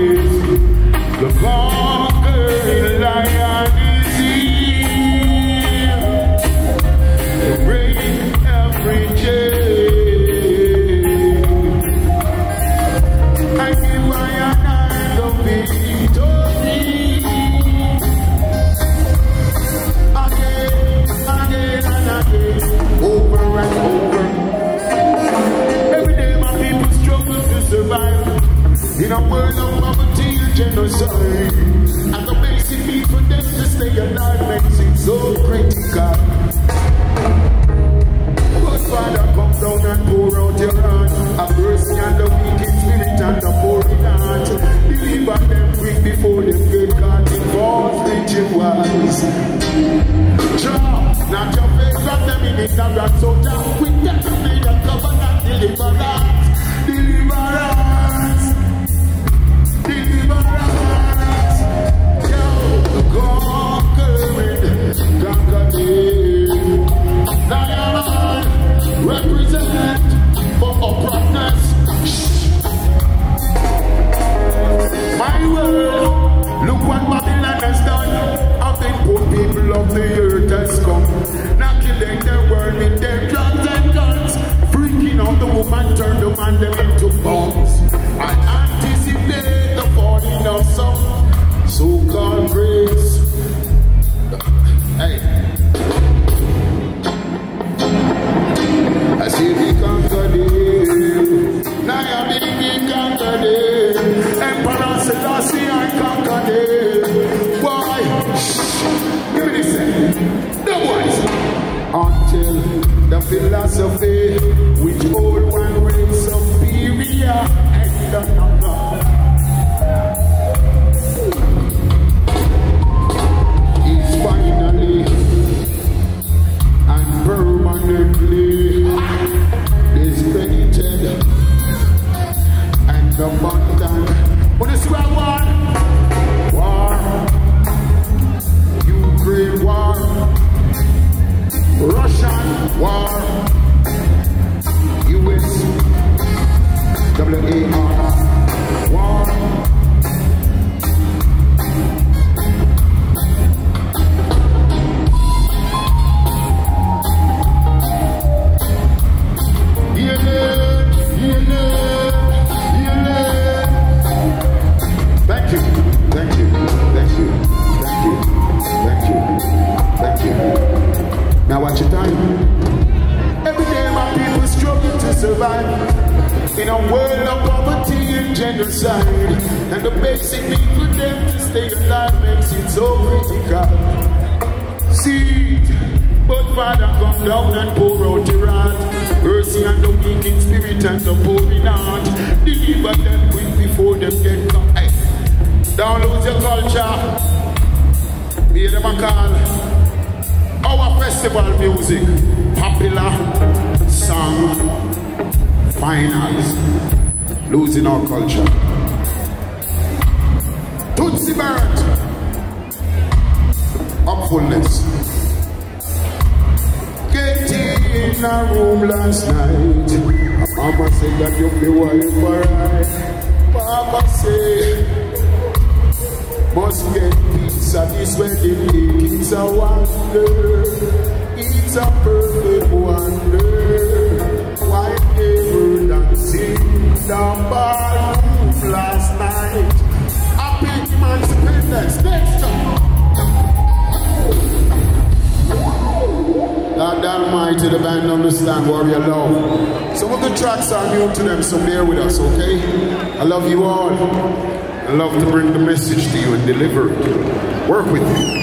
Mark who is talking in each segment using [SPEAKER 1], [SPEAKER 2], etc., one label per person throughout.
[SPEAKER 1] you. side And the basic need for them to stay alive makes it so critical See But Father come down and pour out your wrath Mercy and the weak in spirit and the poor in heart. Deliver them quick before them get caught hey. Don't lose your culture. Hear them a call. Our festival music, popular song finals losing our culture. Tootsie Barrett, hopefulness. Getting in a room last night. Mama said that you'll be wife alright. Papa said, must get pizza. This wedding cake is a wonder. It's a perfect wonder sitting down by roof last night. Happy picked my independence next. That Almighty, the band understand warrior love. Some of the tracks are new to them, so bear with us, okay? I love you all. I love to bring the message to you and deliver it. Work with me.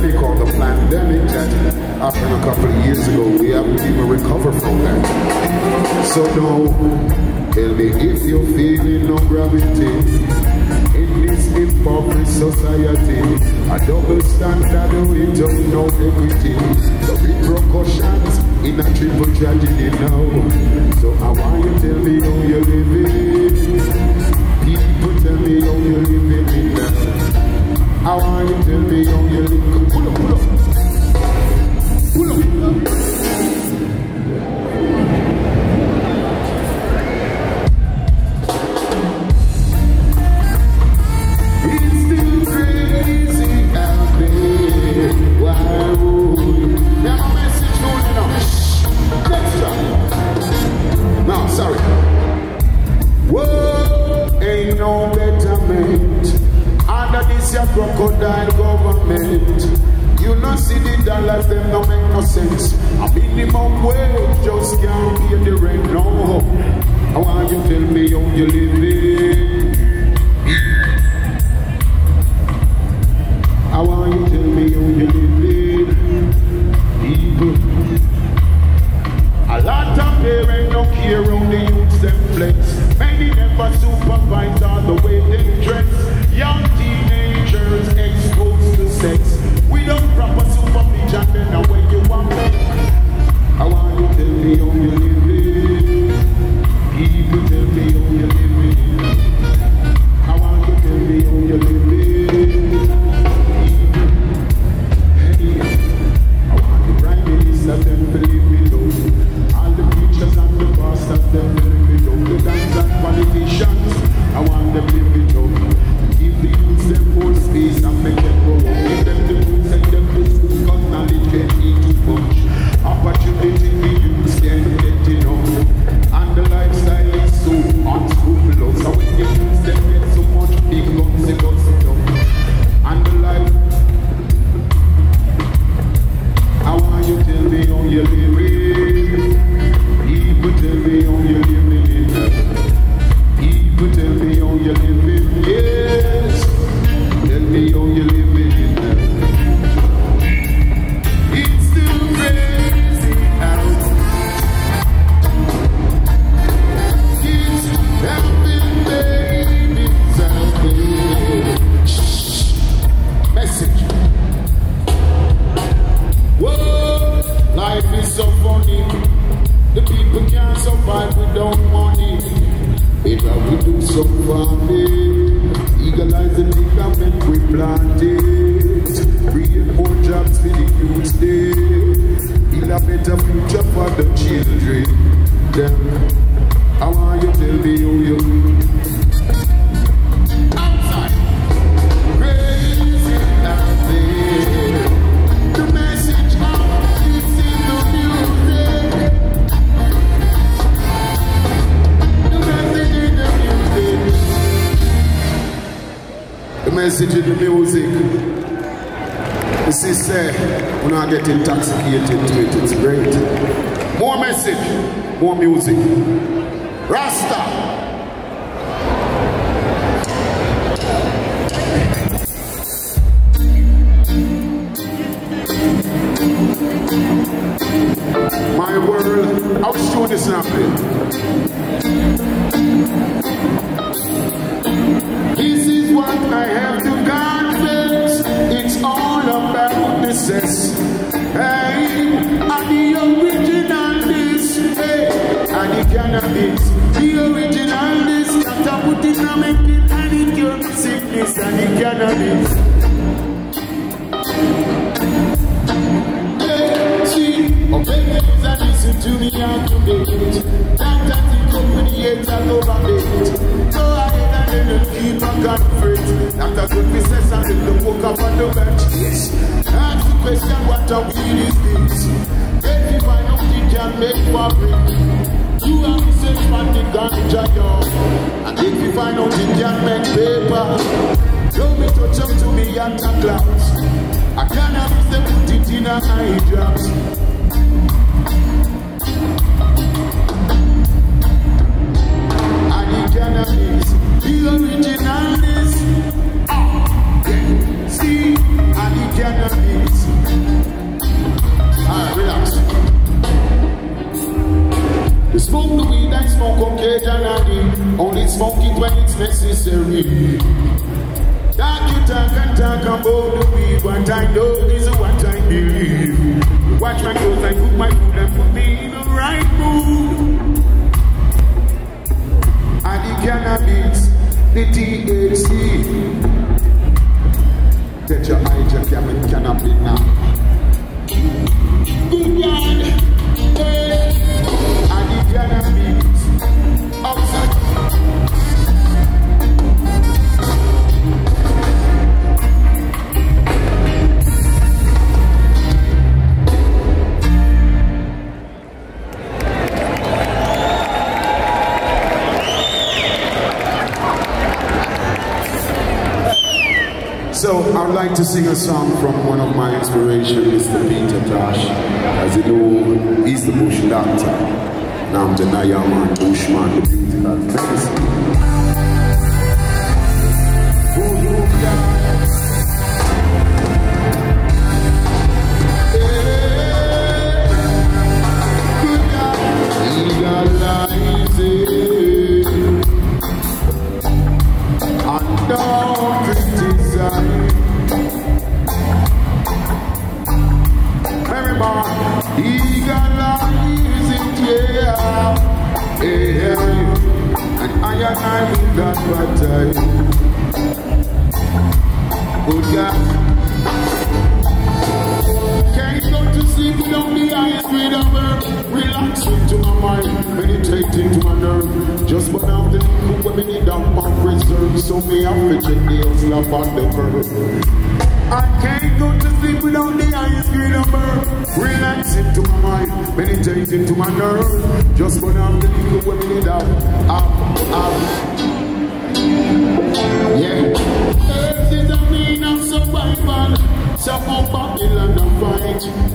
[SPEAKER 1] pandemic or the pandemic that happened a couple of years ago. We haven't even recovered from that. So now, tell me if you're feeling no gravity in this impoverished society. A double standard with just no equity. The repercussions in a triple tragedy now. So I want you to tell me how you're living. People tell me how you're living now. I want you to be on your look. Pull up, pull up. Pull up. Pull up. fuego listen to the music. You uh, see, we're not getting intoxicated to it, it's great. More message, more music. Rasta. My world, I'll show is happening? Listen to that the company ain't all over it. Go ahead and then keep a conference. That a good woke up on the bench. Ask the question what you find out you make. You the. And if you find out you make paper. Don't be touch up to me and the clouds. I can't miss them put it in a eye drops. cannabis, the originalness. Ah, yeah. See, and the cannabis. Alright, relax. You smoke the weed and smoke occasionally. Only smoke it when it's necessary. You talk and talk about the weed. What I know is what I believe. Watch my clothes and cook my food and put me in the right mood and the cannabis, the THC. Get your yeah, with cannabis now. Like to sing a song from one of my inspirations, Mr. Peter Tosh. As you know, he's the bush doctor. Now I'm the Nayaman Bushman, the medicine.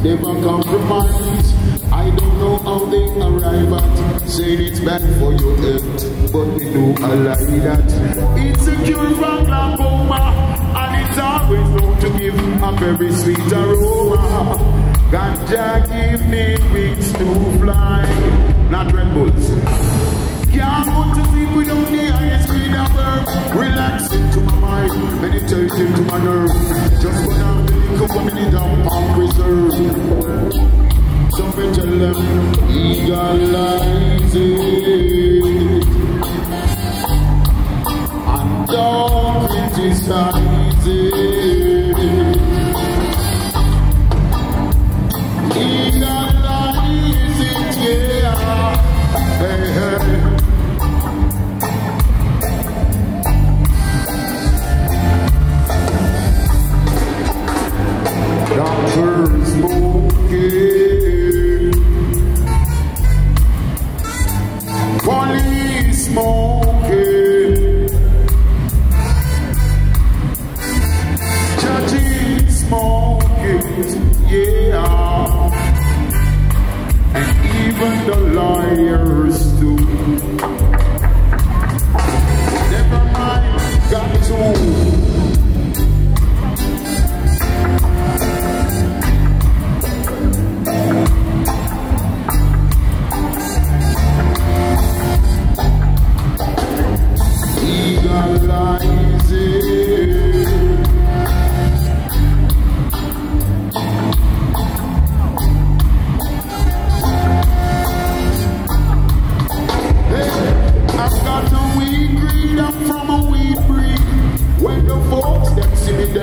[SPEAKER 1] never compromise. I don't know how they arrive at saying it's bad for your health, but we do a lie that it's a cure for glaucoma, and it's always known to give a very sweet aroma. Ganja give me wings to fly, not Red Bulls. Can't go to sleep without the highest speed of Relaxing to my mind, meditating to my nerves. Just for now community down on reserve. Some may tell them legalize it eh. and don't criticize it. Legalize it, eh, yeah. Hey, hey.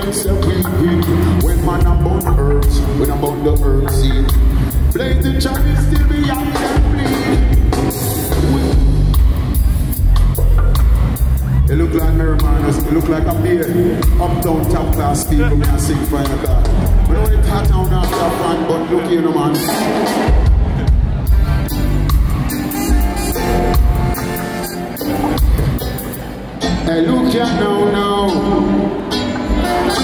[SPEAKER 1] place that we win When man about herbs, when about the herb seed. Blatant Chinese still behind them bleed. It look like marijuana, it look like I'm Uptown top class people, we are sick fire. your God We know it's hot down after front, but look here no man. Hey, look here now, now.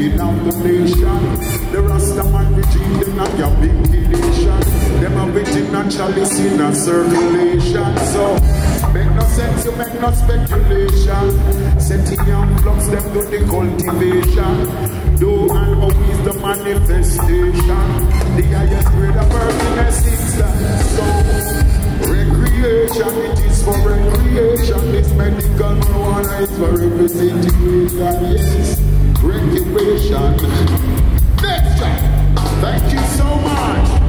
[SPEAKER 1] leading of the nation. The Rastaman regime, them not your big nation. Them a victim naturally seen a circulation. So, make no sense, you make no speculation. Setting young blocks them do the cultivation. Do and always the manifestation. The highest grade of earthiness exists. So, recreation, it is for recreation. This medical marijuana is for every situation, yes. Graduation. Next time, thank you so much.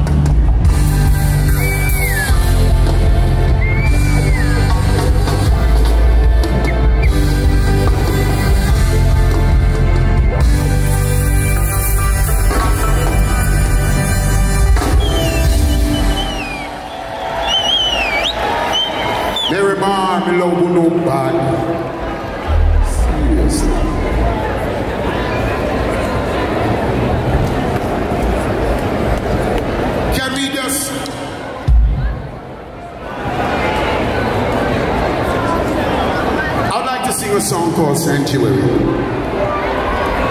[SPEAKER 1] a song called Sanctuary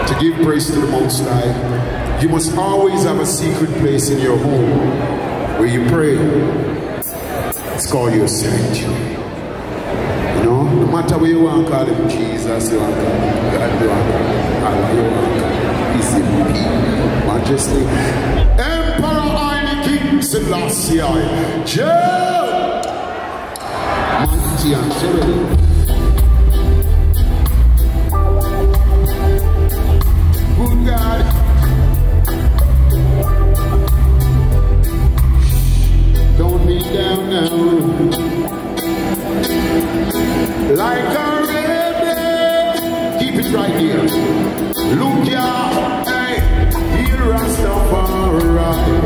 [SPEAKER 1] to give praise to the Most High. You must always have a secret place in your home where you pray. It's called your sanctuary. You know, no matter where you want to call him Jesus, you want to call him God, you want to call him you want to call him Majesty, Emperor I, King Selassie I, Joe, Mighty and don't be down now like right here. Look ya, hey, here Rastafari.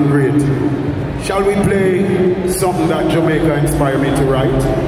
[SPEAKER 1] and great. Shall we play something that Jamaica inspired me to write?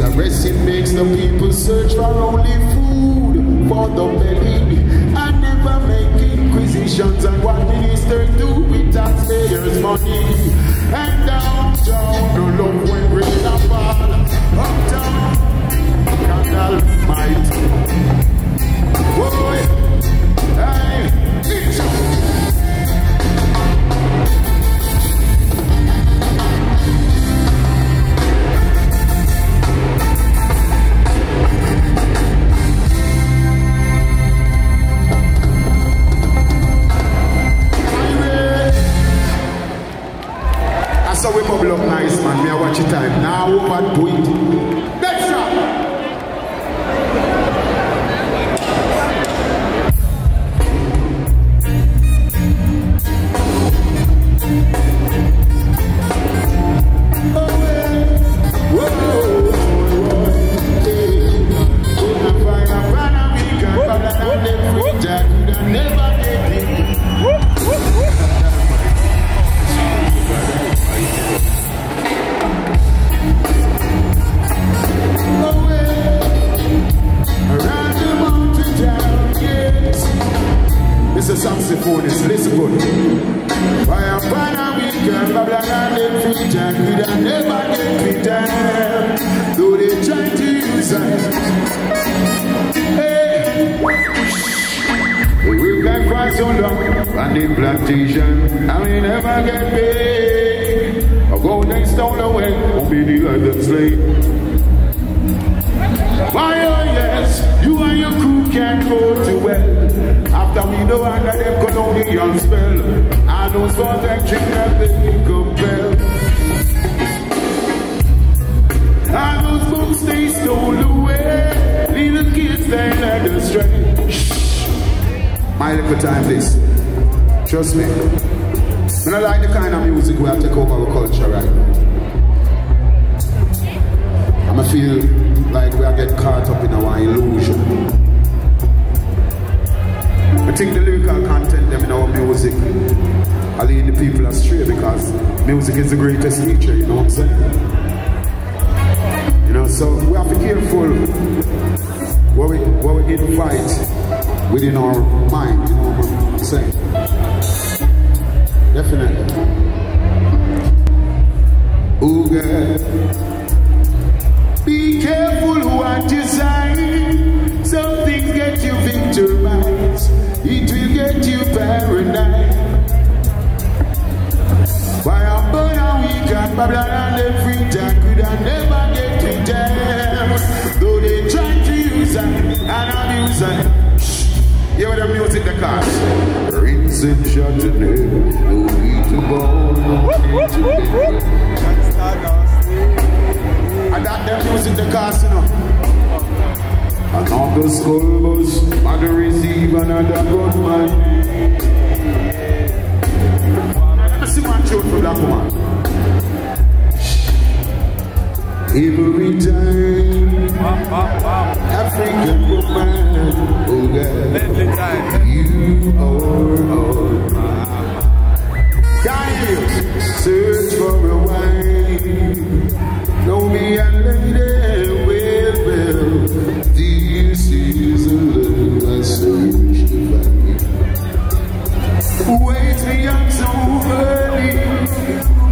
[SPEAKER 1] Interesting makes the people search for only food for the belly. I never make inquisitions and what ministers do with taxpayers' money. And downtown, no love when rain a fall. Uptown, God Almighty. Whoa, I. My little time this. Trust me. I don't like the kind of music we have take over our culture right. I'ma feel like we are getting caught up in our illusion. I think the lyrical content them in our music are lead the people astray because music is the greatest teacher, you know what I'm saying? You know, so we have to be careful what we, what we invite within our mind, you know what I'm saying? Definitely. Oh God. Be careful what you say. Some things get you victimized. It will get you paranoid. Another skull bus, mother receive another good man. Let me see one tune from that woman. Every time, African woman, oh God, you me up so early.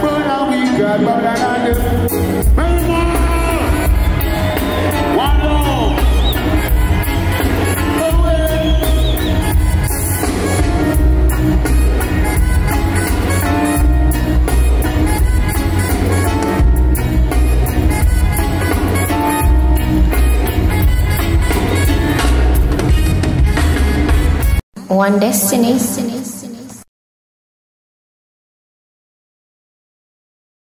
[SPEAKER 1] But I
[SPEAKER 2] One destiny.